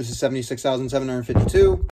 This is 76,752.